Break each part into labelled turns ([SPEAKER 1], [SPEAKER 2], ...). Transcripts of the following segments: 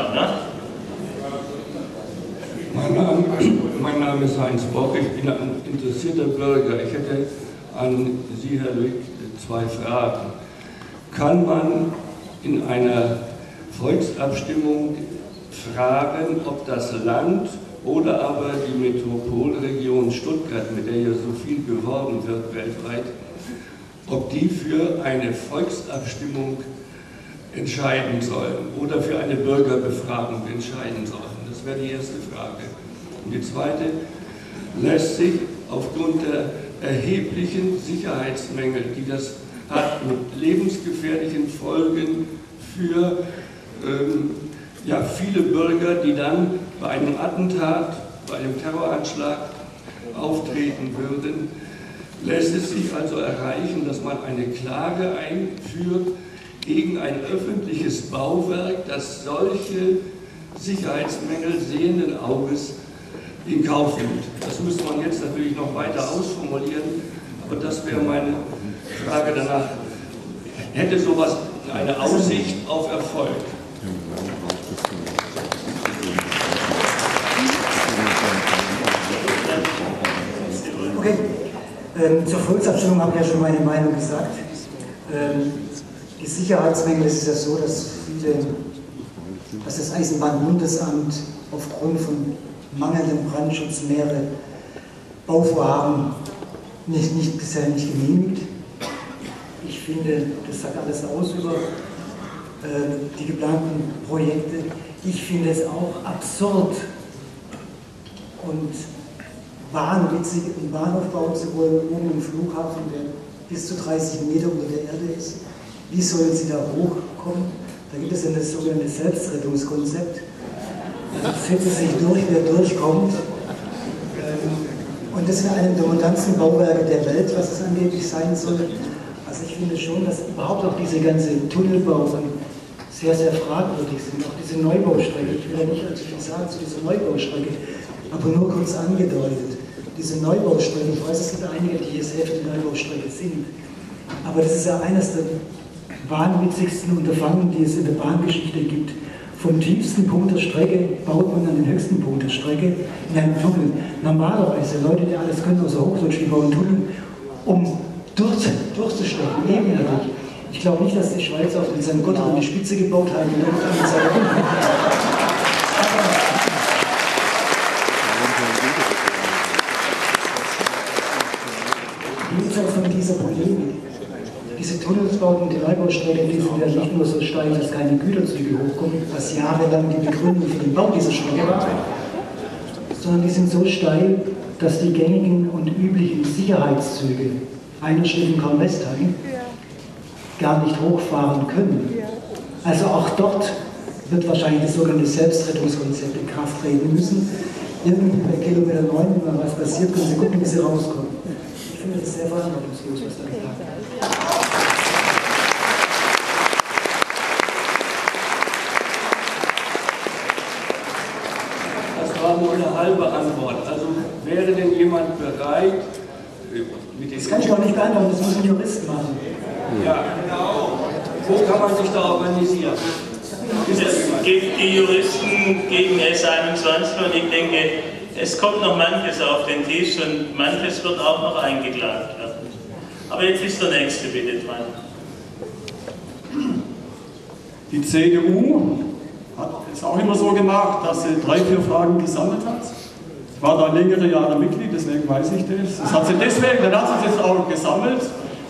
[SPEAKER 1] anschauen. Ne?
[SPEAKER 2] Mein Name, mein Name ist Heinz Bock, ich bin ein interessierter Bürger. Ich hätte an Sie, Herr Lück, zwei Fragen. Kann man in einer Volksabstimmung fragen, ob das Land oder aber die Metropolregion Stuttgart, mit der ja so viel geworben wird weltweit, ob die für eine Volksabstimmung entscheiden sollen oder für eine Bürgerbefragung entscheiden sollen. Das wäre die erste Frage. Und die zweite, lässt sich aufgrund der erheblichen Sicherheitsmängel, die das hat, mit lebensgefährlichen Folgen für ähm, ja, viele Bürger, die dann bei einem Attentat, bei einem Terroranschlag auftreten würden, lässt es sich also erreichen, dass man eine Klage einführt gegen ein öffentliches Bauwerk, das solche Sicherheitsmängel sehenden Auges in Kauf nimmt. Das müsste man jetzt natürlich noch weiter ausformulieren, aber das wäre meine Frage danach. Hätte sowas eine Aussicht auf Erfolg?
[SPEAKER 3] Okay, ähm, zur Volksabstimmung habe ich ja schon meine Meinung gesagt. Ähm, die Sicherheitsmängel ist es ja so, dass viele, dass das Eisenbahnbundesamt aufgrund von mangelndem Brandschutz mehrere Bauvorhaben nicht, nicht, bisher nicht genehmigt. Ich finde, das sagt alles aus über äh, die geplanten Projekte. Ich finde es auch absurd und wahnwitzig, einen Bahnhof bauen zu wollen, oben im Flughafen, der bis zu 30 Meter unter der Erde ist. Wie sollen sie da hochkommen? Da gibt es ein sogenanntes Selbstrettungskonzept. Also setzt sich durch, wer durchkommt. Ähm, und das ist einer der modernsten Bauwerke der Welt, was es angeblich sein soll. Also ich finde schon, dass überhaupt auch diese ganze Tunnelbauten sehr, sehr fragwürdig sind. Auch diese Neubaustrecke, ich will ja nicht allzu viel sagen zu dieser Neubaustrecke, aber nur kurz angedeutet. Diese Neubaustrecke, ich weiß, es gibt einige, die für die Neubaustrecke sind, aber das ist ja eines der wahnwitzigsten Unterfangen, die es in der Bahngeschichte gibt. Vom tiefsten Punkt der Strecke baut man an den höchsten Punkt der Strecke in einem Tunnel. Normalerweise, Leute, die alles können, außer Hochdeutsch, die bauen Tunnel, um durch, durchzustechen, ebenerdig. Ich glaube nicht, dass die Schweiz auf St. Gott an die Spitze gebaut hat und dann Jenseits von dieser Polemik, diese Tunnelsbauten und die Neubaustrecke, sind ja nicht nur so steil, dass keine Güterzüge hochkommen, was jahrelang die Begründung für den Bau dieser Strecke war, sondern die sind so steil, dass die gängigen und üblichen Sicherheitszüge, einer steht in Kornwestheim, gar nicht hochfahren können. Also auch dort wird wahrscheinlich das sogenannte Selbstrettungskonzept in Kraft treten müssen. Irgendwie bei Kilometer 9, wenn mal was passiert, können Sie gucken, wie Sie rauskommen. Ich finde das sehr verantwortungslos, was da gesagt wird.
[SPEAKER 2] Das war nur eine halbe Antwort. Also wäre denn jemand bereit, mit
[SPEAKER 3] Das kann ich doch nicht beantworten, das muss ein Jurist machen.
[SPEAKER 2] Ja, wo kann man sich da organisieren?
[SPEAKER 1] Es gibt die Juristen gegen S21 und ich denke, es kommt noch manches auf den Tisch und manches wird auch noch eingeklagt werden. Aber jetzt ist der Nächste bitte dran.
[SPEAKER 4] Die CDU hat es auch immer so gemacht, dass sie drei, vier Fragen gesammelt hat. Ich war da längere Jahre Mitglied, deswegen weiß ich das. Das hat sie deswegen, dann hat sie es auch gesammelt.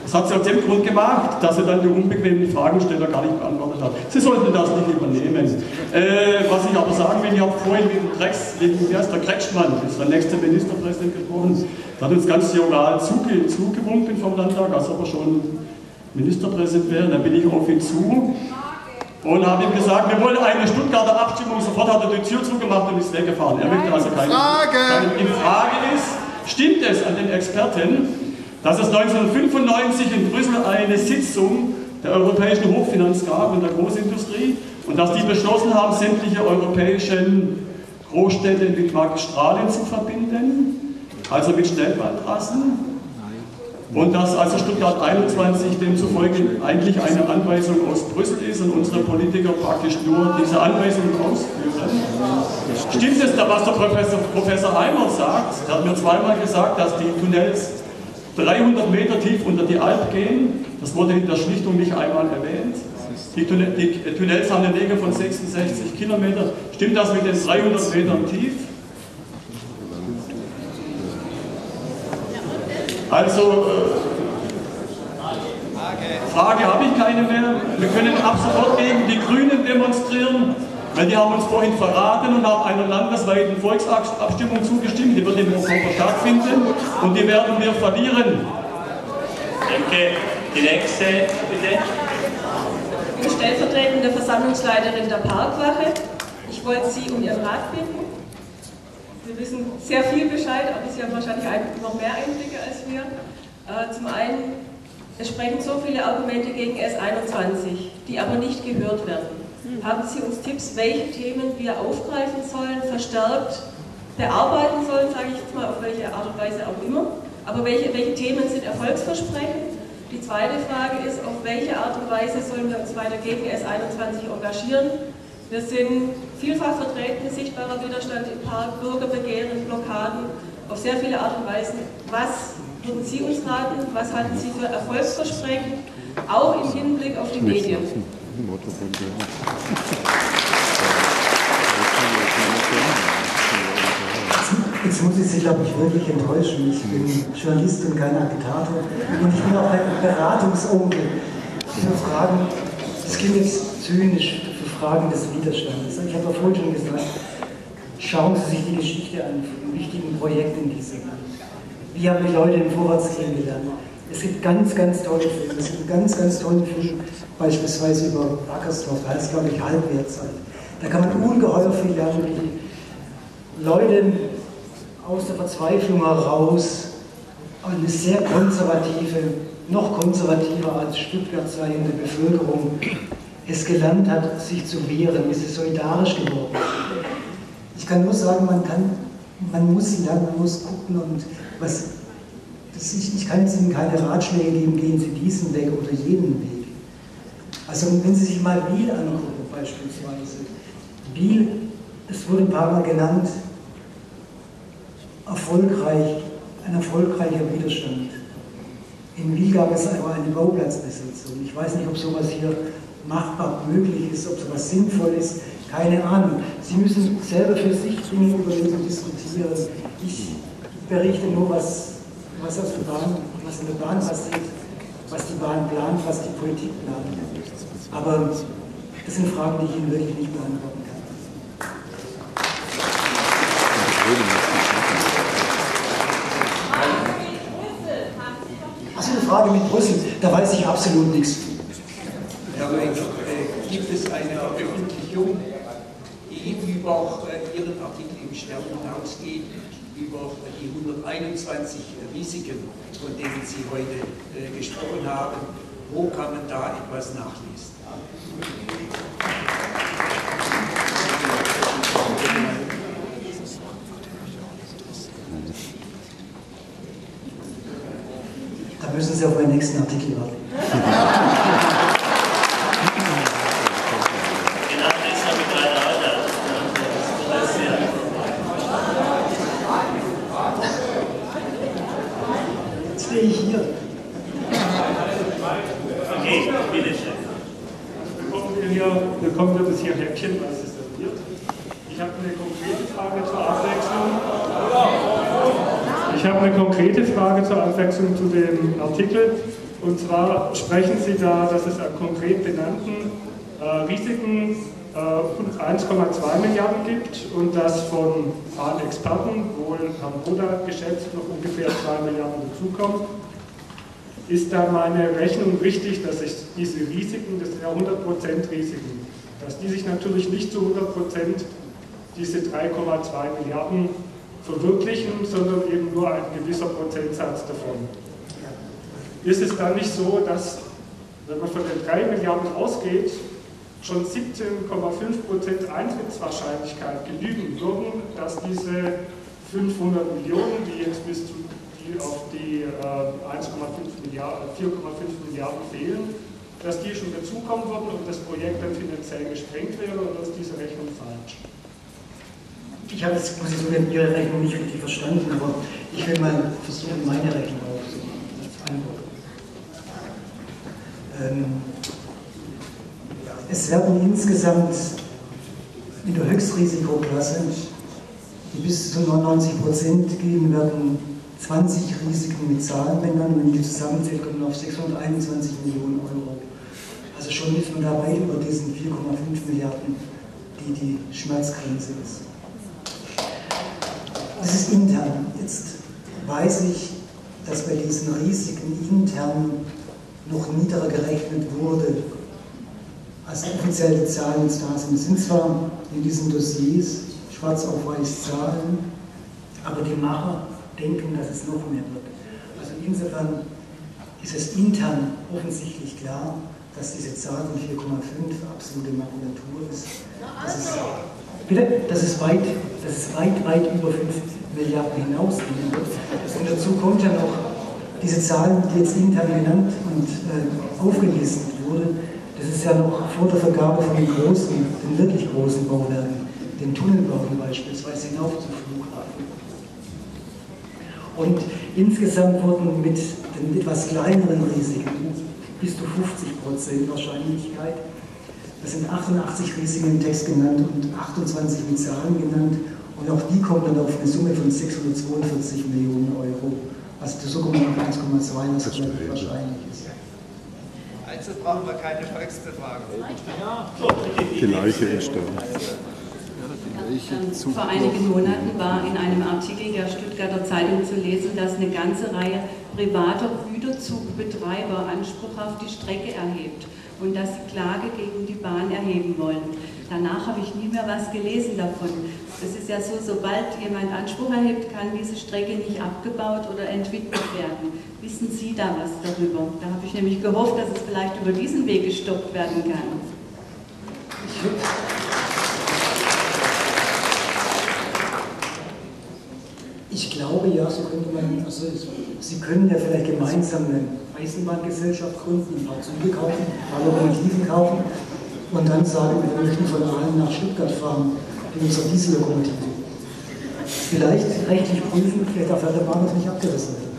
[SPEAKER 4] Das hat sie aus dem Grund gemacht, dass sie dann die unbequemen Fragensteller gar nicht beantwortet hat. Sie sollten das nicht übernehmen. Äh, was ich aber sagen will, ich habe vorhin mit dem Krex, heißt der Kretschmann, ist der nächste Ministerpräsident gesprochen, der hat uns ganz jovial zuge, zugewunken vom Landtag, als ob er schon Ministerpräsident wäre. Dann bin ich auf ihn zu und habe ihm gesagt, wir wollen eine Stuttgarter Abstimmung. Sofort hat er die Tür zugemacht und ist weggefahren. Er möchte also keine
[SPEAKER 5] Frage.
[SPEAKER 4] keine- Die Frage ist, stimmt es an den Experten, dass es 1995 in Brüssel eine Sitzung der europäischen Hochfinanz gab und der Großindustrie und dass die beschlossen haben, sämtliche europäischen Großstädte mit Magistralen zu verbinden, also mit Schnellbahntrassen? Und dass also Stuttgart 21 demzufolge eigentlich eine Anweisung aus Brüssel ist und unsere Politiker praktisch nur diese Anweisung ausführen. Stimmt es da, was der Professor, Professor Heimer sagt? Er hat mir zweimal gesagt, dass die Tunnels 300 Meter tief unter die Alp gehen. Das wurde in der Schlichtung nicht einmal erwähnt. Die, Tunnels haben eine Länge von 66 Kilometern. Stimmt das mit den 300 Metern tief? Also, äh, Frage habe ich keine mehr. Wir können ab sofort gegen die Grünen demonstrieren, weil die haben uns vorhin verraten und haben einer landesweiten Volksabstimmung zugestimmt. Die wird im Oktober stattfinden und die werden wir verlieren.
[SPEAKER 1] Danke. Die nächste, bitte.
[SPEAKER 5] Ich bin stellvertretende Versammlungsleiterin der Parkwache. Ich wollte Sie um Ihren Rat bitten. Sie wissen sehr viel Bescheid, aber Sie haben wahrscheinlich noch mehr Einblicke als wir. Äh, zum einen, es sprechen so viele Argumente gegen S21, die aber nicht gehört werden. Haben Sie uns Tipps, welche Themen wir aufgreifen sollen, verstärkt bearbeiten sollen, sage ich jetzt mal, auf welche Art und Weise auch immer. Aber welche, welche Themen sind erfolgsversprechend? Die zweite Frage ist, auf welche Art und Weise sollen wir uns weiter gegen S21 engagieren? Wir sind vielfach vertreten, sichtbarer Widerstand im Park, Bürgerbegehren, Blockaden, auf sehr viele Art und Weisen. Was würden Sie uns raten? Was halten Sie für Erfolgsversprechen, auch im Hinblick auf die Medien?
[SPEAKER 3] Jetzt muss ich Sie, glaube ich, wirklich enttäuschen. Ich bin Journalist und kein Agitator. Und ich bin auch ein Beratungsonkel für Fragen, das klingt jetzt zynisch, Fragen des Widerstandes. Ich habe vorhin schon gesagt, schauen Sie sich die Geschichte an von wichtigen Projekten in diesem Land. Wie haben die Leute im Vorwärts kennengelernt? Es gibt ganz, ganz tolle Filme. Es gibt ganz, ganz tollen Film, beispielsweise über Wackersdorf, da heißt, glaube ich, Halbwertzeit. Da kann man ungeheuer viel lernen, wie Leute aus der Verzweiflung heraus eine sehr konservative, noch konservativer als Stuttgart seiende Bevölkerung es gelernt hat, sich zu wehren, wie sie solidarisch geworden ist. Ich kann nur sagen, man, kann, man muss lernen, man muss gucken und was, das, ich, ich kann Ihnen keine Ratschläge geben, gehen Sie diesen Weg oder jenen Weg. Also wenn Sie sich mal Biel angucken beispielsweise, Biel, es wurde ein paar Mal genannt, erfolgreich, ein erfolgreicher Widerstand. In Wiel gab es aber eine Bauplatzbesetzung. Ich weiß nicht, ob sowas hier machbar möglich ist, ob sowas sinnvoll ist, keine Ahnung. Sie müssen selber für sich Dinge überlegen und diskutieren. Ich berichte nur, was, was, aus der Bahn, was in der Bahn passiert, was die Bahn plant, was die Politik plant. Aber das sind Fragen, die ich Ihnen wirklich nicht beantworten kann. Achso, eine Frage mit Brüssel, da weiß ich absolut nichts.
[SPEAKER 6] Äh, gibt es eine Veröffentlichung, die über äh, Ihren Artikel im Stern hinausgeht, über die 121 Risiken, von denen Sie heute äh, gesprochen haben. Wo kann man da etwas nachlesen?
[SPEAKER 3] Da müssen Sie auf meinen nächsten Artikel warten. Stehe ich hier.
[SPEAKER 1] Okay, bitteschön.
[SPEAKER 7] Bekommen wir, hier, bekommen wir das hier häppchenweise serviert. Ich habe eine konkrete Frage zur Abwechslung. Ich habe eine konkrete Frage zur Abwechslung zu dem Artikel. Und zwar sprechen Sie da, dass es an konkret benannten äh, Risiken 1,2 Milliarden gibt und dass von Fahnexperten, wohl Herrn Bruder geschätzt, noch ungefähr 2 Milliarden dazukommen. Ist da meine Rechnung richtig, dass ich diese Risiken, das sind ja 100% Risiken, dass die sich natürlich nicht zu 100% diese 3,2 Milliarden verwirklichen, sondern eben nur ein gewisser Prozentsatz davon. Ist es dann nicht so, dass, wenn man von den 3 Milliarden ausgeht, schon 17,5% Eintrittswahrscheinlichkeit genügen würden, dass diese 500 Millionen, die jetzt bis zu die auf die äh, 1,5 Milliarden, 4,5 Milliarden fehlen, dass die schon dazukommen würden und das Projekt dann finanziell gesprengt wäre oder ist diese Rechnung falsch?
[SPEAKER 3] Ich habe jetzt, muss ich zugeben, Ihre Rechnung nicht richtig verstanden, aber ich will mal versuchen, meine Rechnung auch zu antworten. Ähm, es werden insgesamt in der Höchstrisikoklasse, die bis zu 99 Prozent gehen, werden 20 Risiken mit Zahlenbändern, wenn die zusammenzählt, kommen auf 621 Millionen Euro. Also schon ist man da weit über diesen 4,5 Milliarden, die die Schmerzgrenze ist. Das ist intern. Jetzt weiß ich, dass bei diesen Risiken intern noch niedriger gerechnet wurde, als offiziell die Zahlen da sind. Sind zwar in diesen Dossiers schwarz auf weiß Zahlen, aber die Macher denken, dass es noch mehr wird. Also insofern ist es intern offensichtlich klar, dass diese Zahl von 4,5 absolute Makulatur ist. Das ist, bitte, das ist weit, das ist weit, weit über 5 Milliarden hinausgehen wird. Und dazu kommt ja noch diese Zahlen, die jetzt intern genannt und äh, aufgelistet wurde, das ist ja noch vor der Vergabe von den großen, den wirklich großen Bauwerken, den Tunnelbauten beispielsweise hinauf zu Flughafen. Und insgesamt wurden mit den etwas kleineren Risiken, bis zu 50 Prozent Wahrscheinlichkeit, das sind 88 Risiken im Text genannt und 28 mit Zahlen genannt. Und auch die kommen dann auf eine Summe von 642 Millionen Euro. Also die Summe auf 1,2, was relativ wahrscheinlich ist.
[SPEAKER 6] Also brauchen wir keine Volksbefragung.
[SPEAKER 8] Die Leiche entstanden.
[SPEAKER 9] Vor einigen Monaten war in einem Artikel der Stuttgarter Zeitung zu lesen, dass eine ganze Reihe privater Güterzugbetreiber Anspruch auf die Strecke erhebt und dass sie Klage gegen die Bahn erheben wollen. Danach habe ich nie mehr was gelesen davon. Es ist ja so, sobald jemand Anspruch erhebt, kann diese Strecke nicht abgebaut oder entwickelt werden. Wissen Sie da was darüber? Da habe ich nämlich gehofft, dass es vielleicht über diesen Weg gestoppt werden kann.
[SPEAKER 3] Ich glaube ja, so könnte man, also Sie können ja vielleicht gemeinsam eine Eisenbahngesellschaft gründen, ein paar Züge kaufen, ein paar Lokomotiven kaufen und dann sagen, wir möchten von Aalen nach Stuttgart fahren in unserer Diesellokomotive. Vielleicht rechtlich prüfen, vielleicht auf der Bahn das nicht abgerissen wird.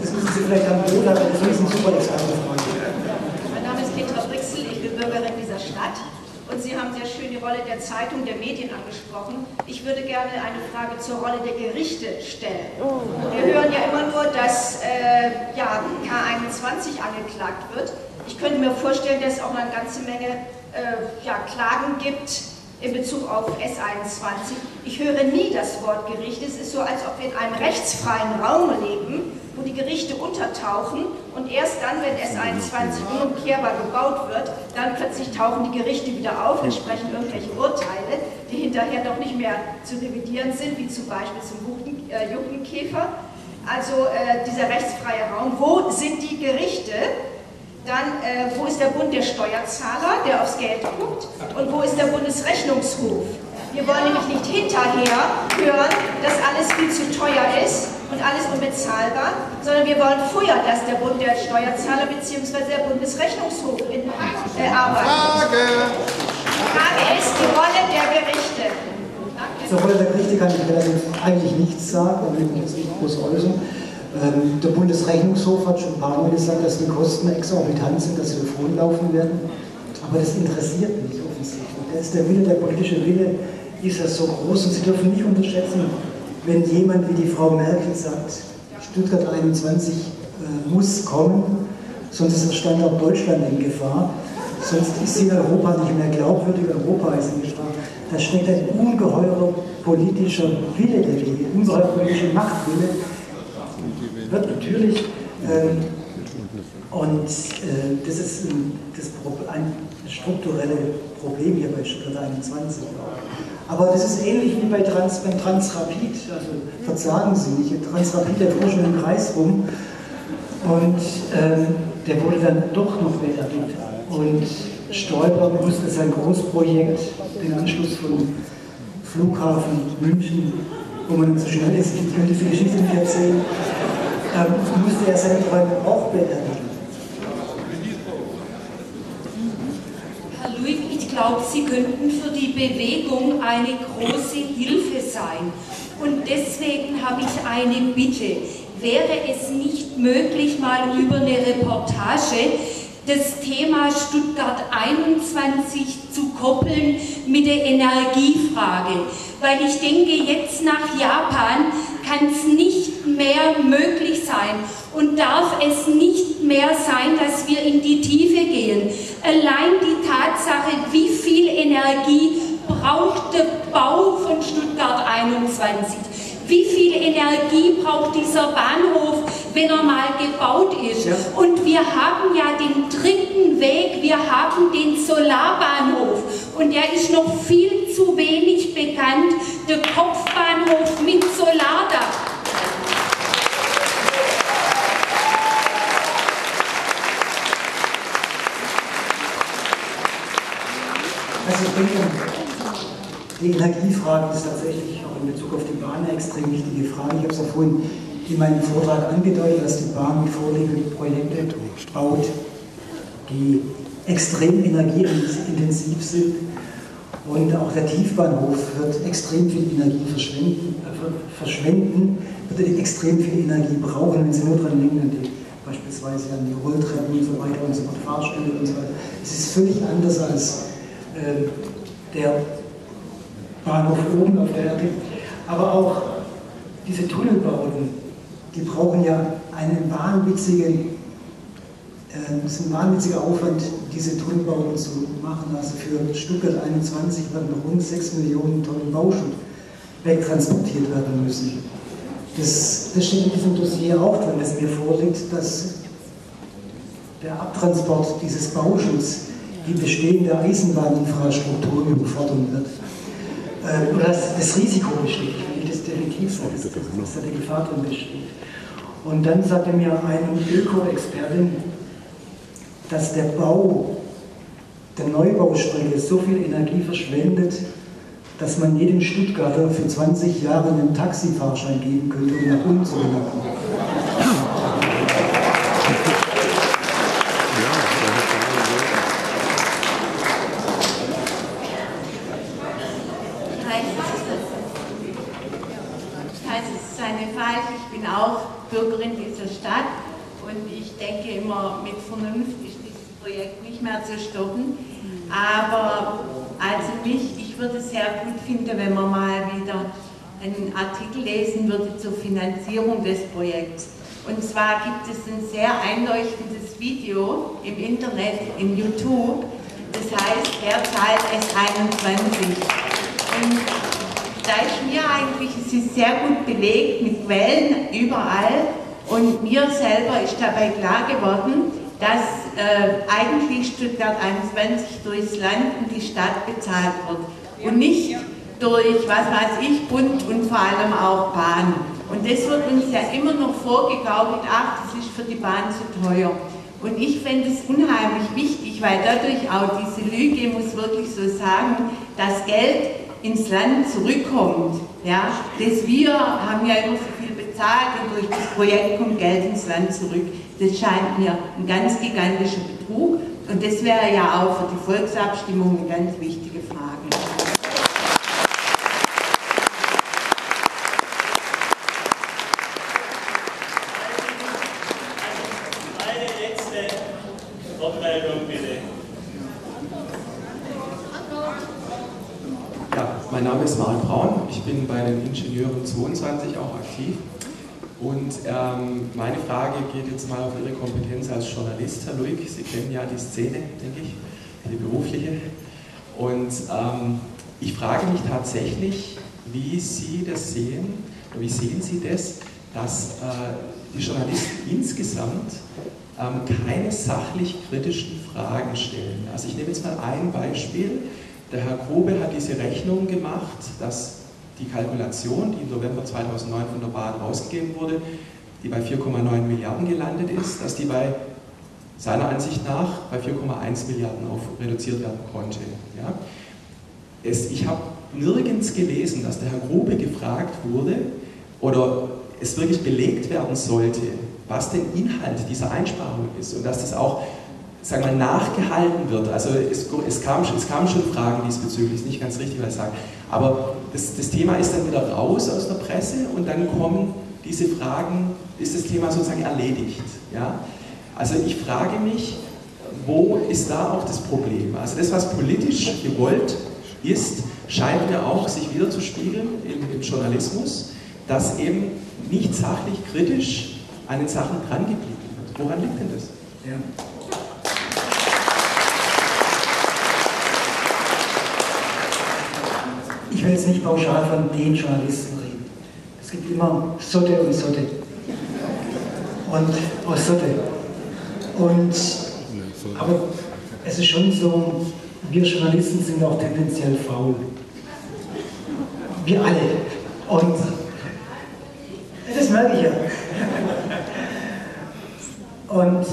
[SPEAKER 3] Das müssen Sie vielleicht am Boden, das ist ein super Experte
[SPEAKER 10] Mein Name ist Petra Brixel, ich bin Bürgerin dieser Stadt. Und Sie haben sehr schön die Rolle der Zeitung, der Medien angesprochen. Ich würde gerne eine Frage zur Rolle der Gerichte stellen. Wir hören ja immer nur, dass äh, ja, K21 angeklagt wird. Ich könnte mir vorstellen, dass es auch eine ganze Menge äh, ja, Klagen gibt in Bezug auf S21. Ich höre nie das Wort Gericht. Es ist so, als ob wir in einem rechtsfreien Raum leben, wo die Gerichte untertauchen und erst dann, wenn S21 unumkehrbar gebaut wird, dann plötzlich tauchen die Gerichte wieder auf, entsprechend irgendwelche Urteile, die hinterher doch nicht mehr zu revidieren sind, wie zum Beispiel zum Buchten, äh, Juckenkäfer. Also äh, dieser rechtsfreie Raum, wo sind die Gerichte? Dann, äh, wo ist der Bund der Steuerzahler, der aufs Geld guckt? Und wo ist der Bundesrechnungshof? Wir wollen nämlich nicht hinterher hören, dass alles viel zu teuer ist und alles unbezahlbar, sondern wir wollen vorher, dass der Bund der Steuerzahler bzw. der Bundesrechnungshof in äh, arbeitet. Frage. Die Frage ist die Rolle der Gerichte.
[SPEAKER 3] Zur Rolle der Gerichte kann ich eigentlich nichts sagen, da will ich jetzt nicht groß äußern. Ähm, der Bundesrechnungshof hat schon ein paar Mal gesagt, dass die Kosten exorbitant sind, dass sie davonlaufen werden. Aber das interessiert mich offensichtlich. Da ist der Wille, der politische Wille ist das so groß und Sie dürfen nicht unterschätzen, wenn jemand wie die Frau Merkel sagt, Stuttgart 21 äh, muss kommen, sonst ist der Standort Deutschland in Gefahr, sonst ist sie Europa nicht mehr glaubwürdig, Europa ist in Gefahr. Da steckt ein ungeheurer politischer Wille dagegen, ungeheurer politischer Machtwille, wird natürlich, ähm, und äh, das ist ein, das ein strukturelle Problem hier bei Stuttgart 21 Aber das ist ähnlich wie bei Trans, beim Transrapid, also verzagen Sie nicht, Transrapid, der fuhr schon im Kreis rum und ähm, der wurde dann doch noch weitergeht. Und Stoiber musste sein Großprojekt, den Anschluss von Flughafen München wo man so schnell ist, könnte diese Geschichte nicht erzählen, ähm, musste er seine Träume auch beerdigen.
[SPEAKER 11] Herr Luig, ich glaube, Sie könnten für die Bewegung eine große Hilfe sein. Und deswegen habe ich eine Bitte. Wäre es nicht möglich, mal über eine Reportage das Thema Stuttgart 21 zu koppeln mit der Energiefrage. Weil ich denke, jetzt nach Japan kann es nicht mehr möglich sein und darf es nicht mehr sein, dass wir in die Tiefe gehen. Allein die Tatsache, wie viel Energie braucht der Bau von Stuttgart 21? Wie viel Energie braucht dieser Bahnhof, wenn er mal gebaut ist? Ja. Und wir haben ja den dritten Weg, wir haben den Solarbahnhof und der ist noch viel zu wenig bekannt, der Kopfbahnhof mit Solardach.
[SPEAKER 3] Also ich denke, die Energiefrage ist tatsächlich auch in Bezug auf die Bahn eine extrem wichtige Frage. Ich habe es ja vorhin in meinem Vortrag angedeutet, dass die Bahn mit vorliegenden Projekte baut, die extrem energieintensiv sind. Und auch der Tiefbahnhof wird extrem viel Energie verschwenden, äh, verschwenden wird extrem viel Energie brauchen, wenn Sie nur dran denken, beispielsweise an die Rolltreppen und so weiter und so fort, Fahrstände und so weiter. Es ist völlig anders als äh, der Bahnhof oben auf der Erde. Aber auch diese Tunnelbauten, die brauchen ja einen wahnwitzigen, äh, ist ein wahnwitziger Aufwand, diese Tunnelbauten zu machen. Also für Stuttgart 21 werden rund 6 Millionen Tonnen Bauschutt wegtransportiert werden müssen. Das, das steht in diesem Dossier auch drin, das mir vorliegt, dass der Abtransport dieses Bauschutts die bestehende Eisenbahninfrastruktur überfordern wird. Äh, oder dass das Risiko besteht, ich will das definitiv sagen, dass, dass da die Gefahr drin besteht. Und dann sagte mir eine Öko-Expertin, dass der Bau der Neubaustrecke so viel Energie verschwendet, dass man jedem Stuttgarter für 20 Jahre einen Taxifahrschein geben könnte, um nach unten zu gelangen.
[SPEAKER 9] Bürgerin dieser Stadt und ich denke immer, mit Vernunft ist dieses Projekt nicht mehr zu stoppen. Aber also mich, ich würde es sehr gut finden, wenn man mal wieder einen Artikel lesen würde zur Finanzierung des Projekts. Und zwar gibt es ein sehr einleuchtendes Video im Internet, in YouTube, das heißt, wer zahlt S21? Und da ist mir eigentlich, es ist sehr gut belegt mit Quellen überall und mir selber ist dabei klar geworden, dass äh, eigentlich Stuttgart 21 durchs Land und die Stadt bezahlt wird und nicht durch, was weiß ich, Bund und vor allem auch Bahn. Und das wird uns ja immer noch vorgegaukelt, ach, das ist für die Bahn zu teuer. Und ich fände es unheimlich wichtig, weil dadurch auch diese Lüge, muss wirklich so sagen, das Geld ins Land zurückkommt. Ja, das wir haben ja immer so viel bezahlt und durch das Projekt kommt Geld ins Land zurück. Das scheint mir ein ganz gigantischer Betrug und das wäre ja auch für die Volksabstimmung eine ganz wichtige Frage.
[SPEAKER 12] Mein Name ist Marc Braun, ich bin Ingenieuren 22 auch aktiv. Und ähm, meine Frage geht jetzt mal auf Ihre Kompetenz als Journalist, Herr Luig. Sie kennen ja die Szene, denke ich, die berufliche. Und ähm, ich frage mich tatsächlich, wie Sie das sehen, wie sehen Sie das, dass äh, die Journalisten insgesamt ähm, keine sachlich kritischen Fragen stellen. Also ich nehme jetzt mal ein Beispiel. Der Herr Grobe hat diese Rechnung gemacht, dass die Kalkulation, die im November 2009 von der Bahn rausgegeben wurde, die bei 4,9 Milliarden gelandet ist, dass die bei seiner Ansicht nach bei 4,1 Milliarden auf reduziert werden konnte. Ja? es, ich habe nirgends gelesen, dass der Herr Grube gefragt wurde oder es wirklich belegt werden sollte, was denn Inhalt dieser Einsparung ist und dass das auch sagen wir, nachgehalten wird. Also es, es, kam, es kamen schon Fragen diesbezüglich, ist nicht ganz richtig, was ich sage. Aber das, das Thema ist dann wieder raus aus der Presse und dann kommen diese Fragen, ist das Thema sozusagen erledigt. Ja? Also ich frage mich, wo ist da auch das Problem? Also das, was politisch gewollt ist, scheint mir auch sich wiederzuspiegeln im, im Journalismus, dass eben nicht sachlich kritisch an den Sachen dran geblieben wird. Woran liegt denn das? Ja.
[SPEAKER 3] Ich will jetzt nicht pauschal von den Journalisten reden. Es gibt immer Sotte und Sotte. Und aus Sotte. Und, aber es ist schon so, wir Journalisten sind auch tendenziell faul. Wir alle. Und das merke ich ja. Und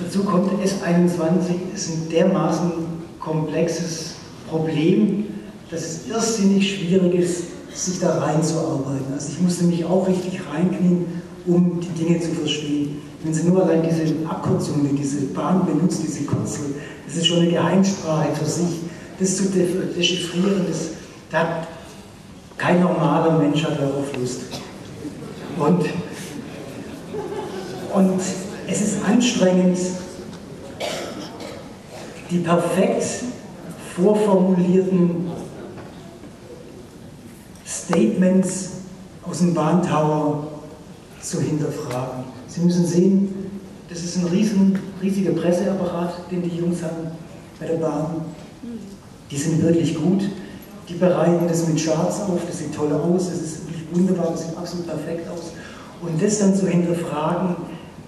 [SPEAKER 3] dazu kommt S21 ist ein dermaßen komplexes Problem, dass es irrsinnig schwierig ist, sich da reinzuarbeiten. Also ich musste mich auch richtig reinknien, um die Dinge zu verstehen. Wenn Sie nur allein diese Abkürzungen, diese Bahn benutzt, diese Kürzel, das ist schon eine Geheimsprache für sich. Das zu dechiffrieren, das, da hat kein normaler Mensch hat darauf Lust. Und, und es ist anstrengend, die perfekt vorformulierten Statements aus dem Bahntower zu hinterfragen. Sie müssen sehen, das ist ein riesen, riesiger Presseapparat, den die Jungs haben bei der Bahn. Die sind wirklich gut. Die bereiten das mit Charts auf, das sieht toll aus, das ist wirklich wunderbar, das sieht absolut perfekt aus. Und das dann zu hinterfragen,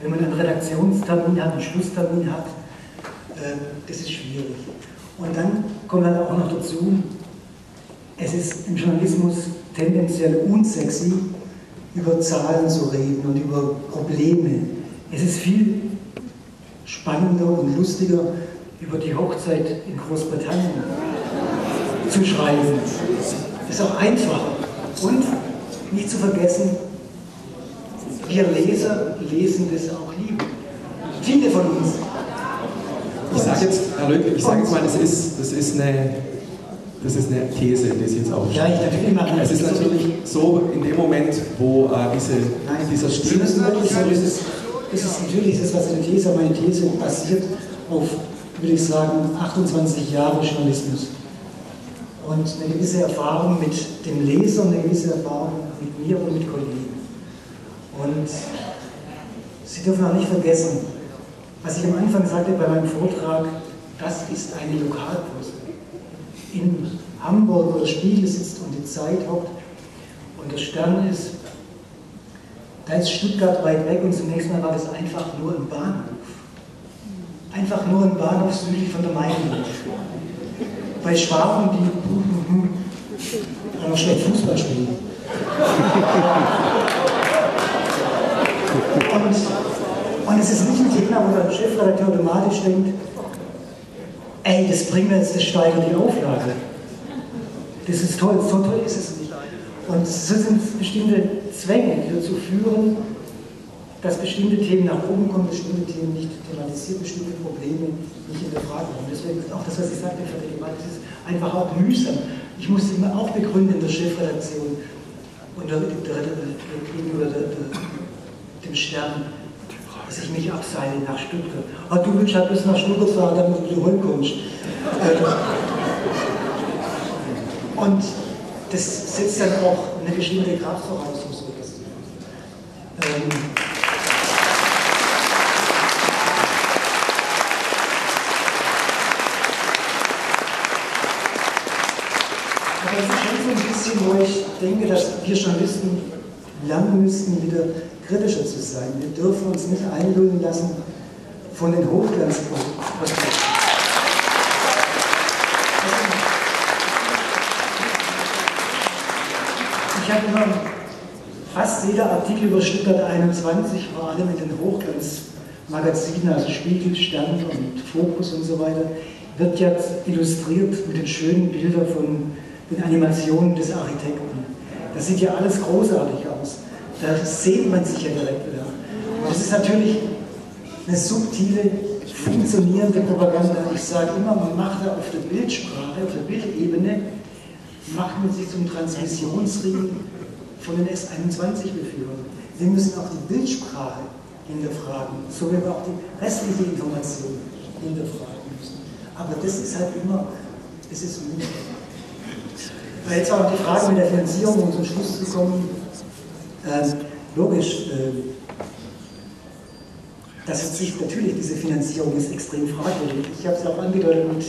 [SPEAKER 3] wenn man einen Redaktionstermin hat, einen Schlusstermin hat, äh, das ist schwierig. Und dann kommt dann auch noch dazu, es ist im Journalismus tendenziell unsexy, über Zahlen zu reden und über Probleme. Es ist viel spannender und lustiger, über die Hochzeit in Großbritannien zu schreiben. Ist auch einfacher. Und nicht zu vergessen, wir Leser lesen das auch lieber. Viele von uns.
[SPEAKER 12] Ich sage jetzt, Herr Löke, ich sage jetzt mal, das ist, das ist eine das ist eine These, die Sie jetzt auch.
[SPEAKER 3] Ja, ich natürlich mache
[SPEAKER 12] Es ist natürlich so, in dem Moment, wo äh, diese,
[SPEAKER 3] Nein,
[SPEAKER 12] dieser
[SPEAKER 3] Stil. Sie müssen wirklich sagen, ist, das ist natürlich das, was eine These, meine These basiert auf, würde ich sagen, 28 Jahre Journalismus. Und eine gewisse Erfahrung mit dem Leser und eine gewisse Erfahrung mit mir und mit Kollegen. Und Sie dürfen auch nicht vergessen, was ich am Anfang sagte bei meinem Vortrag, das ist eine Lokalpost in Hamburg oder Spiegel sitzt und die Zeit hockt und der Stern ist, da ist Stuttgart weit weg und zunächst mal war das einfach nur ein Bahnhof. Einfach nur ein Bahnhof südlich von der Mainland. Bei Schwaben, die noch schlecht Fußball spielen. Und, und es ist nicht ein Thema, wo der Chefredakteur automatisch denkt, ey, das bringt mir jetzt, das steigert die Auflage. Das ist toll, so toll ist es nicht. Und so sind bestimmte Zwänge, die dazu führen, dass bestimmte Themen nach oben kommen, bestimmte Themen nicht thematisiert, bestimmte Probleme nicht hinterfragt werden. Deswegen ist auch das, was ich sagte, das ist einfach auch mühsam. Ich musste immer auch begründen in der Chefredaktion und gegenüber dem Stern, dass ich mich abseile nach Stuttgart. Ah, du willst halt bis nach Stuttgart fahren, damit du zurückkommst. Ähm, und das setzt dann auch eine bestimmte Kraft voraus, um so ähm, Aber es ist schon so ein bisschen, wo ich denke, dass wir Journalisten lernen müssten, wieder kritischer zu sein. Wir dürfen uns nicht einlullen lassen von den Hochglanzprodukten. Ich habe immer fast jeder Artikel über Stuttgart 21, vor allem in den Hochglanzmagazinen, also Spiegel, Stern und Fokus und so weiter, wird ja illustriert mit den schönen Bildern von den Animationen des Architekten. Das sieht ja alles großartig. Da sehnt man sich ja direkt wieder. Das ist natürlich eine subtile, funktionierende Propaganda. Ich sage immer, man macht da auf der Bildsprache, auf der Bildebene, macht man sich zum Transmissionsring von den S21-Befehlern. Wir müssen auch die Bildsprache hinterfragen, so wie wir auch die restliche Information hinterfragen müssen. Aber das ist halt immer, es ist unmöglich. Jetzt auch die Frage mit der Finanzierung, um zum Schluss zu kommen. Ähm, logisch, äh, dass sich natürlich diese Finanzierung ist extrem fragwürdig. Ich habe es ja auch angedeutet, mit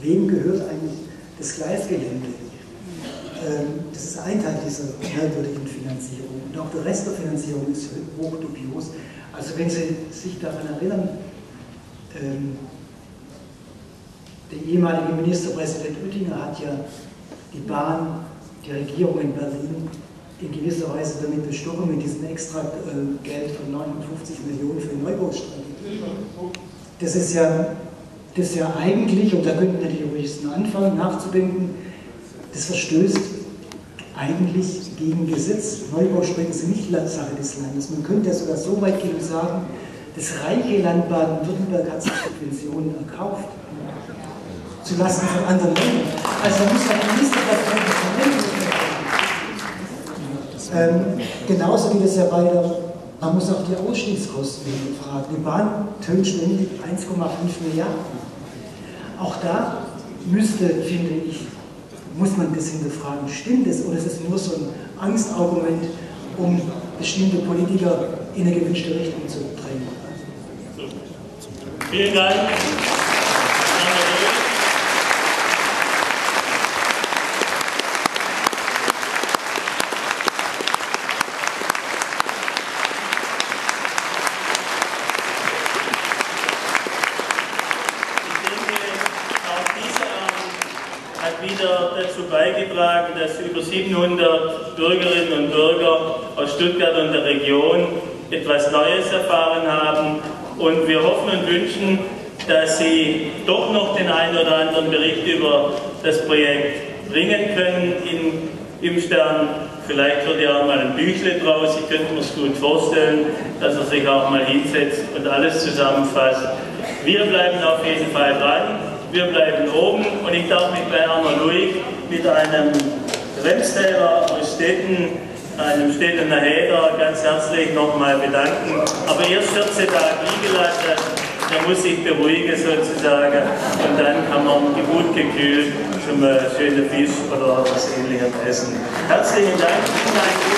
[SPEAKER 3] wem gehört eigentlich das Gleisgelände? Ähm, das ist ein Teil dieser merkwürdigen Finanzierung. Und auch der Rest der Finanzierung ist hoch dubios. Also wenn Sie sich daran erinnern, ähm, der ehemalige Ministerpräsident Oettinger hat ja die Bahn, die Regierung in Berlin in gewisser Weise damit bestochen, mit diesem extra äh, Geld von 59 Millionen für Neubaustrategie. Das ist ja, das ist ja eigentlich, und da könnten ja die Juristen anfangen nachzudenken, das verstößt eigentlich gegen Gesetz. Neubaustrecken sind nicht Sache des Landes. Man könnte ja sogar so weit gehen und sagen, das reiche Land Baden-Württemberg hat sich Subventionen erkauft zulasten von anderen Ländern. Also muss ein Ministerpräsident ähm, genauso geht es ja weiter. Man muss auch die Ausstiegskosten hinterfragen. Die Bahn tönt ständig 1,5 Milliarden. Auch da müsste, finde ich, muss man das hinterfragen. Stimmt es oder ist es nur so ein Angstargument, um bestimmte Politiker in eine gewünschte Richtung zu drängen?
[SPEAKER 1] Vielen Dank. beigetragen, dass über 700 Bürgerinnen und Bürger aus Stuttgart und der Region etwas Neues erfahren haben. Und wir hoffen und wünschen, dass Sie doch noch den einen oder anderen Bericht über das Projekt bringen können in, im Stern. Vielleicht wird ja auch mal ein Büchle draus. Ich könnte mir es gut vorstellen, dass er sich auch mal hinsetzt und alles zusammenfasst. Wir bleiben auf jeden Fall dran. Wir bleiben oben und ich darf mich bei Erna Luig mit einem Remstäler aus Städten, einem Städtener Heder, ganz herzlich nochmal bedanken. Aber erst 14 Tage liegen lassen, da muss ich beruhigen sozusagen und dann kann man gut gekühlt zum schönen Fisch oder was ähnlichem essen. Herzlichen Dank.